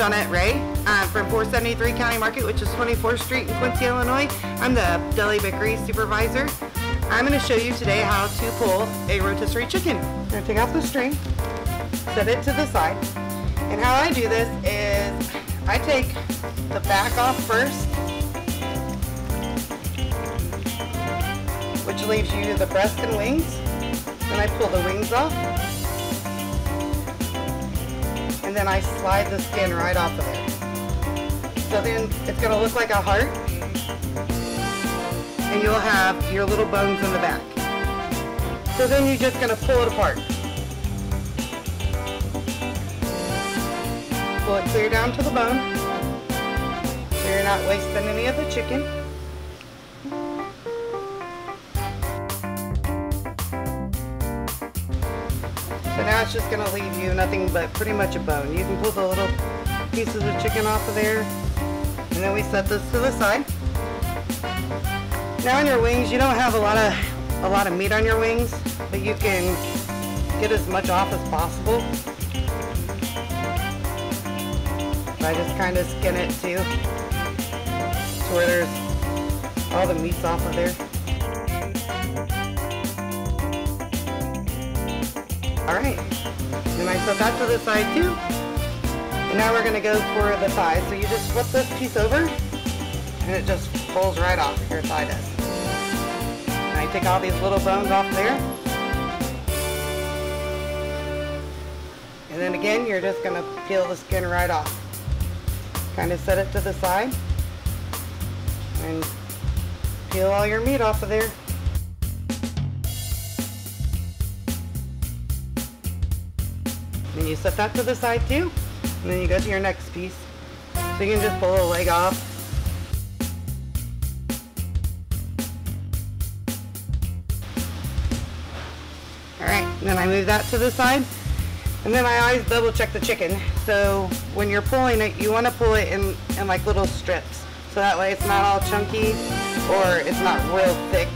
Donnette Ray uh, from 473 County Market, which is 24th Street in Quincy, Illinois. I'm the Deli Bakery Supervisor. I'm going to show you today how to pull a rotisserie chicken. I'm going to take off the string, set it to the side, and how I do this is I take the back off first, which leaves you the breast and wings. Then I pull the wings off, and then I slide the skin right off of it. So then it's going to look like a heart, and you'll have your little bones in the back. So then you're just going to pull it apart. Pull it clear down to the bone, so you're not wasting any of the chicken. So now it's just going to leave you nothing but pretty much a bone. You can pull the little pieces of chicken off of there. And then we set this to the side. Now on your wings, you don't have a lot of a lot of meat on your wings, but you can get as much off as possible. I just kind of skin it too, to where there's all the meat's off of there. Alright, then I set that to the side too. And now we're going to go for the thigh. So you just flip this piece over and it just pulls right off, your thigh does. And I take all these little bones off there. And then again, you're just going to peel the skin right off. Kind of set it to the side and peel all your meat off of there. Then you set that to the side too. And then you go to your next piece. So you can just pull a leg off. Alright, then I move that to the side. And then I always double check the chicken. So when you're pulling it, you want to pull it in, in like little strips. So that way it's not all chunky or it's not real thick.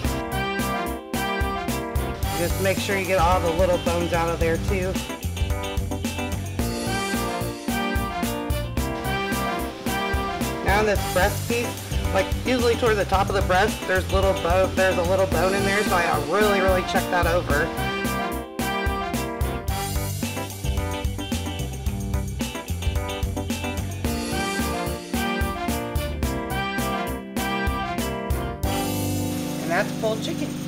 Just make sure you get all the little bones out of there too. On this breast piece, like usually toward the top of the breast, there's little bone, there's a little bone in there, so I really, really check that over. And that's pulled chicken.